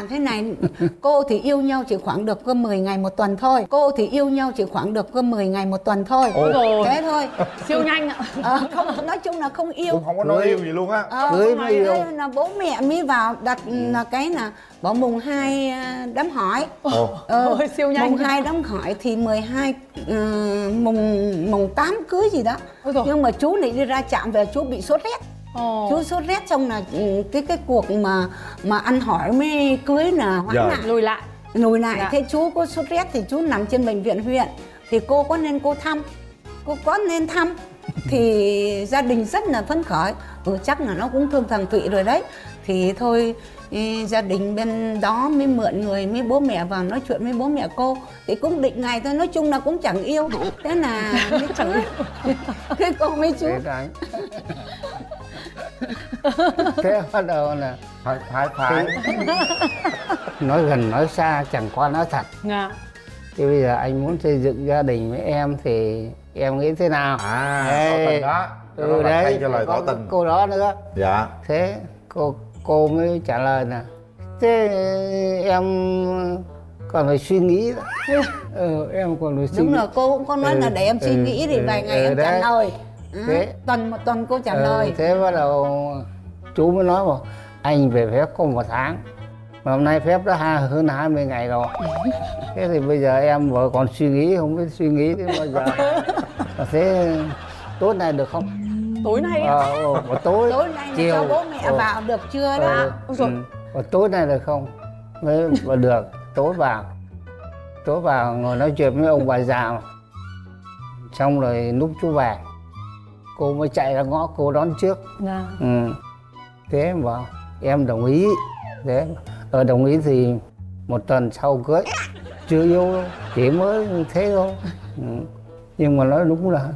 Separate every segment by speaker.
Speaker 1: là thế này cô thì yêu nhau chỉ khoảng được có 10 ngày một tuần thôi. Cô thì yêu nhau chỉ khoảng được có 10 ngày một tuần thôi.
Speaker 2: Ôi
Speaker 1: thế thôi.
Speaker 3: Siêu nhanh ạ.
Speaker 1: Ờ, không nói chung là không yêu.
Speaker 2: Cũng không có nói yêu gì luôn á.
Speaker 1: Ờ,
Speaker 4: Cưới mới yêu.
Speaker 1: là bố mẹ mới vào đặt là cái là bảo mùng hai à, đám hỏi.
Speaker 2: Ồ.
Speaker 1: ờ,
Speaker 3: Ôi, siêu nhanh.
Speaker 1: mùng hai đám hỏi thì 12 uh, mùng mùng 8 cưới gì đó.
Speaker 3: Ôi dồi.
Speaker 1: nhưng mà chú này đi ra trạm về chú bị sốt rét
Speaker 3: Ồ.
Speaker 1: chú sốt rét xong là ừ, cái cái cuộc mà mà ăn hỏi mới cưới là hoãn lại
Speaker 3: lùi lại.
Speaker 1: Lùi lại.
Speaker 3: Dạ.
Speaker 1: thế chú có sốt rét thì chú nằm trên bệnh viện huyện. Thì cô có nên cô thăm? Cô có nên thăm? Thì gia đình rất là phấn khởi. Ừ, chắc là nó cũng thương thằng Thụy rồi đấy. Thì thôi ý, gia đình bên đó mới mượn người mới bố mẹ vào nói chuyện với bố mẹ cô. Thì cũng định ngày thôi nói chung là cũng chẳng yêu. Thế là mới cưới thế cô mới chú
Speaker 4: thế đấy bắt đầu là
Speaker 2: phải phải phải.
Speaker 4: Nói gần nói xa chẳng qua nói thật.
Speaker 3: Dạ.
Speaker 4: Thì bây giờ anh muốn xây dựng gia đình với em thì em nghĩ thế nào?
Speaker 2: À
Speaker 4: Ê,
Speaker 2: tỏ tình đó. Đó
Speaker 4: ừ
Speaker 2: là thay
Speaker 4: đấy
Speaker 2: cho lời tỏ
Speaker 4: có
Speaker 2: tình.
Speaker 4: cô đó nữa.
Speaker 2: Dạ.
Speaker 4: Thế cô cô mới trả lời là thế em còn phải suy nghĩ đó. ừ, em còn phải suy
Speaker 1: đúng
Speaker 4: nghĩ.
Speaker 1: rồi cô cũng có nói là
Speaker 4: Ừ,
Speaker 1: để em suy
Speaker 4: ừ,
Speaker 1: nghĩ thì
Speaker 4: ừ,
Speaker 1: vài ngày
Speaker 4: ừ,
Speaker 1: em trả
Speaker 4: đấy.
Speaker 1: lời Ừ,
Speaker 4: Thế-
Speaker 1: tuần một tuần cô trả
Speaker 4: Ừ,
Speaker 1: lời.
Speaker 4: thế bắt đầu chú mới nói bảo anh về phép có một tháng mà hôm nay phép đã hơn 20 ngày rồi. Thế thì bây giờ em vợ còn suy nghĩ không biết suy nghĩ đến bao giờ. Thế tối nay được không?
Speaker 3: Tối nay
Speaker 4: ờ ờ, buổi tối.
Speaker 1: Tối nay
Speaker 4: chiều.
Speaker 1: cho bố mẹ
Speaker 4: ờ,
Speaker 1: vào được chưa
Speaker 4: ờ,
Speaker 1: đó?
Speaker 3: Ôi
Speaker 4: ừ. Buổi tối nay được không? Mới vào được tối vào. Tối vào ngồi nói chuyện với ông bà già. Mà. xong rồi lúc chú về cô mới chạy ra ngõ cô đón trước.
Speaker 3: Dạ
Speaker 4: ừ. thế em bảo em đồng ý. Thế ở đồng ý thì một tuần sau cưới. Chưa yêu đâu chỉ mới thế thôi. Ừ. nhưng mà nói đúng là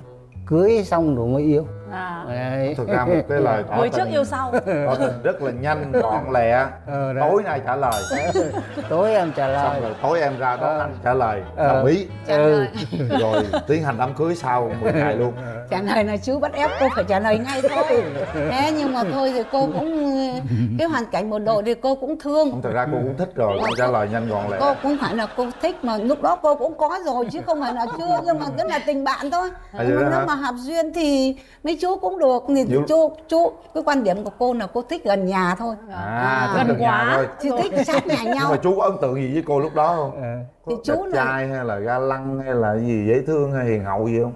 Speaker 4: cưới xong rồi mới yêu
Speaker 3: dạ
Speaker 4: Đấy.
Speaker 2: thực ra một cái lời tỏ tình
Speaker 3: trước yêu sau.
Speaker 2: tỏ tình rất là nhanh gọn lẹ.
Speaker 4: Ờ, đấy.
Speaker 2: tối nay trả lời.
Speaker 4: Tối em trả
Speaker 2: xong
Speaker 4: lời
Speaker 2: rồi tối em ra đó
Speaker 4: Ờ.
Speaker 2: anh trả lời
Speaker 4: Ờ.
Speaker 2: đồng ý.
Speaker 1: Trả
Speaker 4: Ừ.
Speaker 2: rồi tiến hành đám cưới sau 10 ngày luôn.
Speaker 1: Trả lời là chú bắt ép cô phải trả lời ngay thôi. Thế nhưng mà thôi thì cô cũng cái hoàn cảnh bộ đội thì cô cũng thương.
Speaker 2: Không thật ra cô cũng thích rồi cô trả lời nhanh gọn lẹ.
Speaker 1: Cô cũng phải là cô thích mà lúc đó cô cũng có rồi chứ không phải là chưa nhưng mà rất là tình bạn thôi.
Speaker 2: À,
Speaker 1: nhưng mà nếu mà hợp duyên thì mấy chú cũng được thì
Speaker 2: Nhiều-
Speaker 1: chú chú cái quan điểm của cô là cô thích gần nhà thôi.
Speaker 2: À,
Speaker 1: À,
Speaker 2: thích
Speaker 3: gần quá.
Speaker 2: thôi.
Speaker 1: Chứ thích sát nhà
Speaker 2: nhưng
Speaker 1: nhau.
Speaker 2: mà chú có ấn tượng gì với cô lúc đó không?
Speaker 4: Ờ.
Speaker 1: thì chú
Speaker 2: đẹp
Speaker 1: là
Speaker 2: trai hay là ga lăng hay là gì dễ thương hay hiền hậu gì không?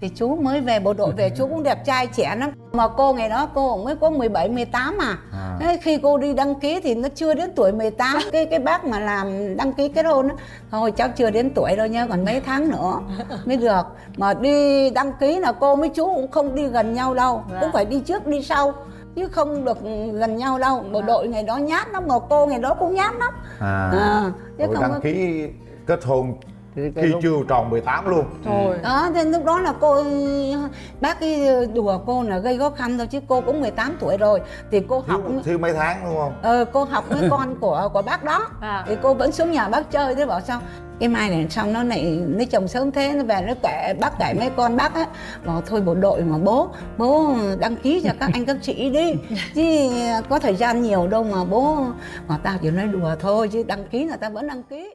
Speaker 1: Thì chú mới về bộ đội về chú cũng đẹp trai trẻ lắm. Mà cô ngày đó cô mới có 17 18 mà
Speaker 2: À.
Speaker 1: Thế khi cô đi đăng ký thì nó chưa đến tuổi 18 cái cái bác mà làm đăng ký kết hôn á thôi cháu chưa đến tuổi đâu nha còn mấy tháng nữa mới được. Mà đi đăng ký là cô với chú cũng không đi gần nhau đâu
Speaker 3: Dạ.
Speaker 1: cũng phải đi trước đi sau chứ không được gần nhau đâu. Bộ đội ngày đó nhát lắm mà cô ngày đó cũng nhát lắm.
Speaker 2: À,
Speaker 1: à, chứ không
Speaker 2: đăng
Speaker 1: có
Speaker 2: ký kết hôn
Speaker 4: Thì cái
Speaker 2: khi
Speaker 4: lúc-
Speaker 2: chưa tròn 18 luôn.
Speaker 3: Trời.
Speaker 1: Đó thế lúc đó là cô bác ấy đùa cô là gây khó khăn thôi chứ cô cũng 18 tuổi rồi. Thì cô học
Speaker 2: thiếu, thiếu mấy tháng đúng không?
Speaker 1: Ờ, cô học với con của của bác đó.
Speaker 3: À.
Speaker 1: thì cô vẫn xuống nhà bác chơi thế bảo sao? Cái mai này xong nó lại lấy chồng sớm thế nó về nó kể bác kể mấy con bác á. Bảo thôi bộ đội mà bố bố đăng ký cho các anh các chị đi. Chứ có thời gian nhiều đâu mà bố mà tao chỉ nói đùa thôi chứ đăng ký là tao vẫn đăng ký